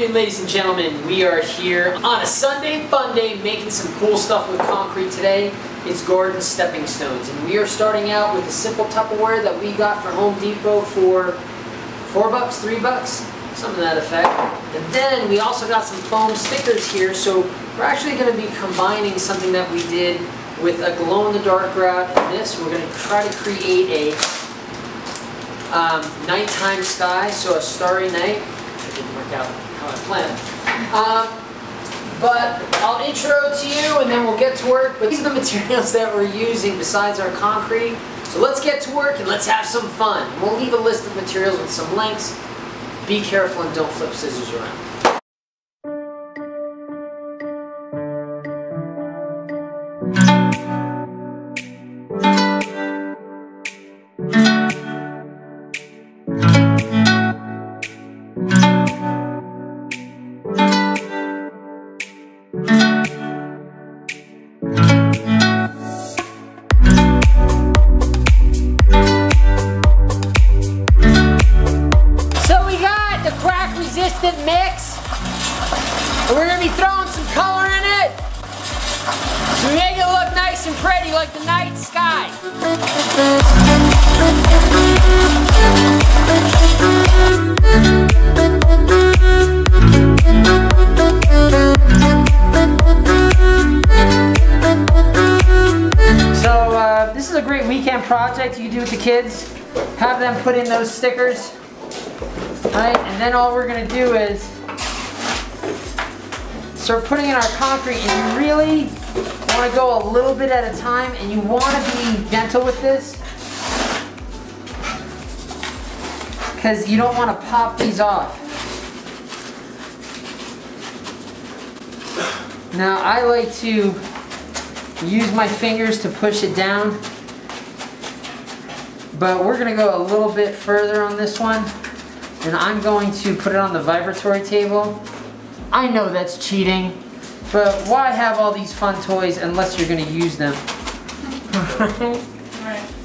afternoon, ladies and gentlemen. We are here on a Sunday fun day making some cool stuff with concrete today. It's garden stepping stones, and we are starting out with a simple Tupperware that we got from Home Depot for four bucks, three bucks, something to that effect. And then we also got some foam stickers here, so we're actually going to be combining something that we did with a glow-in-the-dark grout and this. We're going to try to create a um, nighttime sky, so a starry night out how I. Um, but I'll intro to you and then we'll get to work. But these are the materials that we're using besides our concrete. So let's get to work and let's have some fun. We'll leave a list of materials with some links. Be careful and don't flip scissors around. Resistant mix. And we're gonna be throwing some color in it. To make it look nice and pretty like the night sky. So uh, this is a great weekend project you do with the kids. Have them put in those stickers. Right, and then all we're gonna do is start putting in our concrete and you really wanna go a little bit at a time and you wanna be gentle with this because you don't wanna pop these off. Now I like to use my fingers to push it down but we're gonna go a little bit further on this one and I'm going to put it on the vibratory table. I know that's cheating, but why have all these fun toys unless you're gonna use them?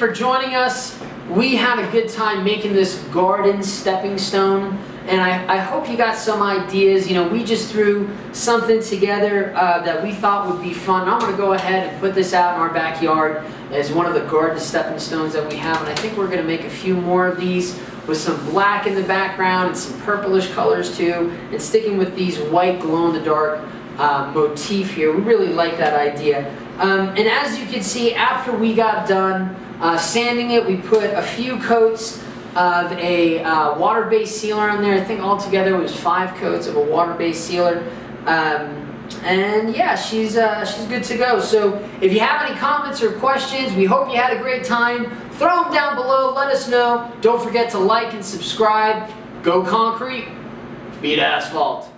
for joining us. We had a good time making this garden stepping stone and I, I hope you got some ideas. You know, we just threw something together uh, that we thought would be fun. I'm going to go ahead and put this out in our backyard as one of the garden stepping stones that we have and I think we're going to make a few more of these with some black in the background and some purplish colors too and sticking with these white glow-in-the-dark uh, motif here. We really like that idea. Um, and as you can see, after we got done uh, sanding it, we put a few coats of a uh, water-based sealer on there. I think altogether it was five coats of a water-based sealer. Um, and yeah, she's, uh, she's good to go. So if you have any comments or questions, we hope you had a great time. Throw them down below, let us know. Don't forget to like and subscribe. Go concrete, beat asphalt.